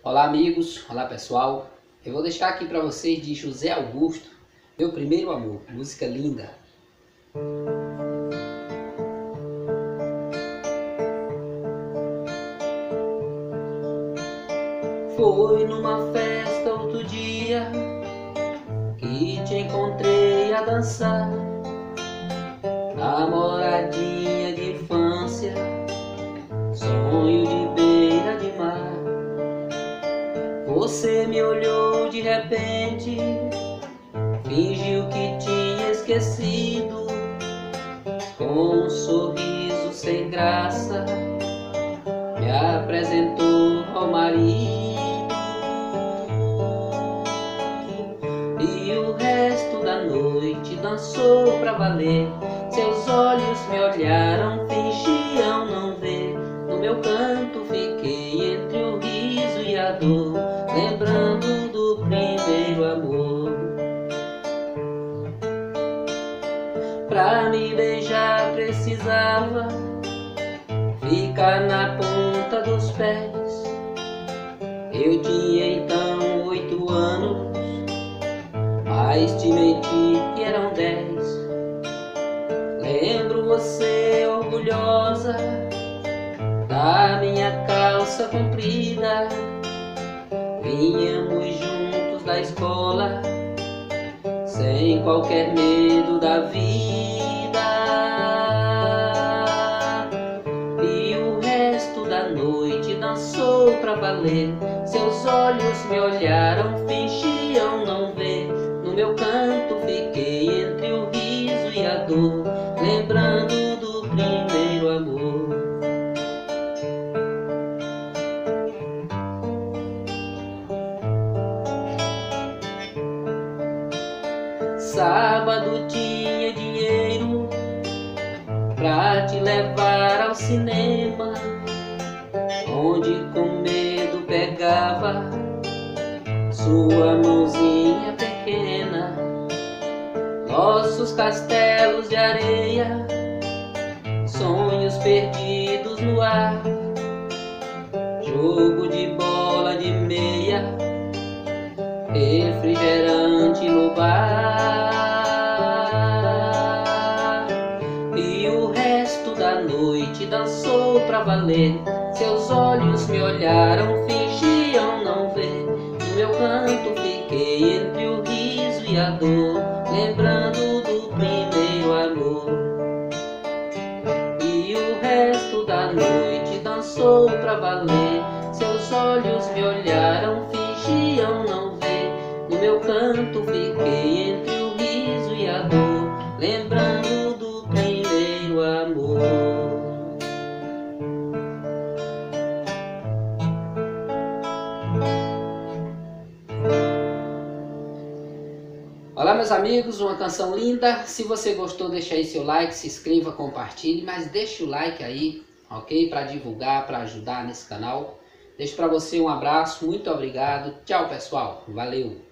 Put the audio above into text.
Olá amigos, olá pessoal. Eu vou deixar aqui para vocês de José Augusto, Meu Primeiro Amor, música linda. Foi numa festa outro dia que te encontrei a dançar, namoradinha de infância, Você me olhou de repente, fingiu que tinha esquecido, com um sorriso sem graça, me apresentou ao marido. E o resto da noite dançou pra valer. Seus olhos me olharam, fingiam não ver. No meu canto riso e a dor, lembrando do primeiro amor. Pra me beijar precisava ficar na ponta dos pés. Eu tinha então oito anos mas te menti que eram dez. Lembro você orgulhosa da minha calça comprida. Vinhamos juntos da escola, sem qualquer medo da vida. E o resto da noite dançou pra valer. Seus olhos me olharam, fingiam não ver meu canto fiquei entre o riso e a dor, lembrando Sábado tinha dinheiro pra te levar ao cinema, onde com medo pegava sua mãozinha pequena, nossos castelos de areia, sonhos perdidos no ar, jogo de bola de meia, refrigerante no bar. Noite dançou pra valer. Seus olhos me olharam, fingiam não ver. No meu canto fiquei entre o riso e a dor, lembrando do primeiro amor. E o resto da noite dançou pra valer. Seus olhos me olharam, meus amigos, uma canção linda. Se você gostou, deixa aí seu like, se inscreva, compartilhe, mas deixa o like aí, ok? Para divulgar, para ajudar nesse canal. Deixo para você um abraço, muito obrigado. Tchau pessoal, valeu!